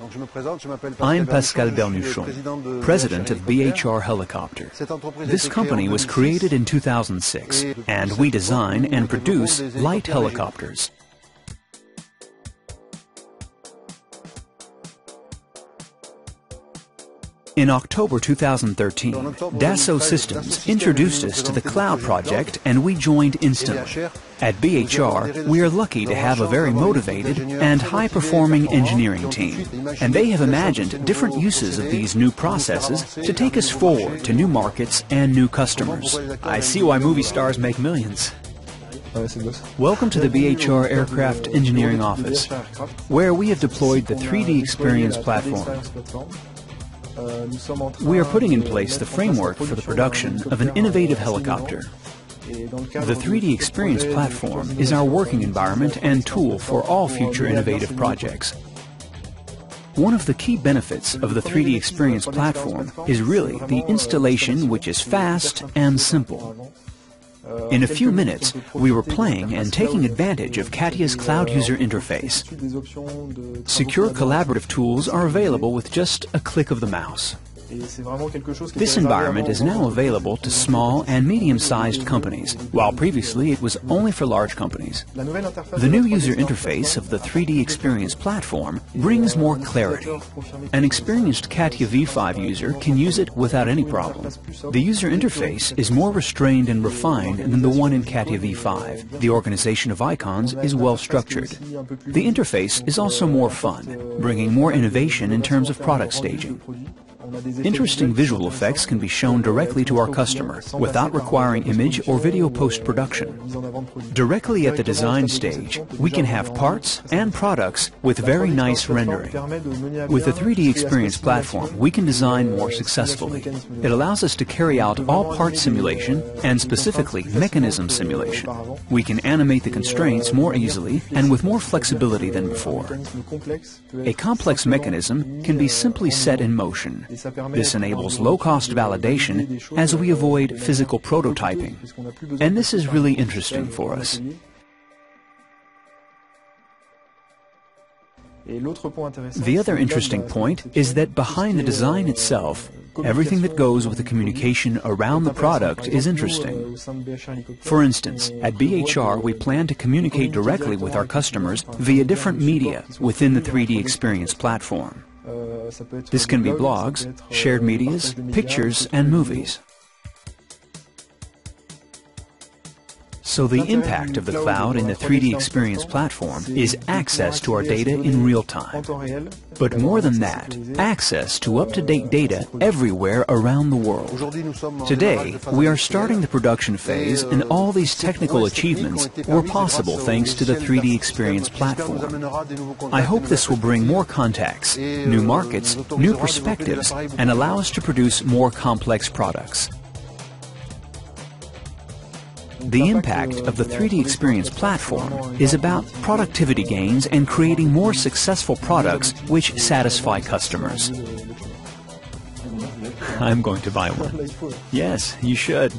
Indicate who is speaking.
Speaker 1: I'm Pascal Bernuchon, president of BHR Helicopter. This company was created in 2006, and we design and produce light helicopters. In October 2013, Dassault Systèmes introduced us to the cloud project and we joined instantly. At BHR, we are lucky to have a very motivated and high-performing engineering team, and they have imagined different uses of these new processes to take us forward to new markets and new customers. I see why movie stars make millions. Welcome to the BHR Aircraft Engineering Office, where we have deployed the 3D Experience platform. We are putting in place the framework for the production of an innovative helicopter. The 3D Experience platform is our working environment and tool for all future innovative projects. One of the key benefits of the 3D Experience platform is really the installation which is fast and simple. Uh, In a few minutes, we were playing and taking advantage of CATIA's Cloud User Interface. Secure collaborative tools are available with just a click of the mouse. This environment is now available to small and medium-sized companies, while previously it was only for large companies. The new user interface of the 3D Experience platform brings more clarity. An experienced CATIA V5 user can use it without any problem. The user interface is more restrained and refined than the one in CATIA V5. The organization of icons is well structured. The interface is also more fun, bringing more innovation in terms of product staging. Interesting visual effects can be shown directly to our customer without requiring image or video post-production. Directly at the design stage, we can have parts and products with very nice rendering. With the 3D Experience platform, we can design more successfully. It allows us to carry out all part simulation and specifically mechanism simulation. We can animate the constraints more easily and with more flexibility than before. A complex mechanism can be simply set in motion. This enables low-cost validation as we avoid physical prototyping. And this is really interesting for us. The other interesting point is that behind the design itself, everything that goes with the communication around the product is interesting. For instance, at BHR we plan to communicate directly with our customers via different media within the 3D Experience platform. This can be blogs, shared medias, pictures, and movies. So the impact of the cloud in the 3D Experience platform is access to our data in real time. But more than that, access to up-to-date data everywhere around the world. Today, we are starting the production phase and all these technical achievements were possible thanks to the 3D Experience platform. I hope this will bring more contacts, new markets, new perspectives, and allow us to produce more complex products. The impact of the 3D Experience platform is about productivity gains and creating more successful products which satisfy customers. I'm going to buy one. Yes, you should.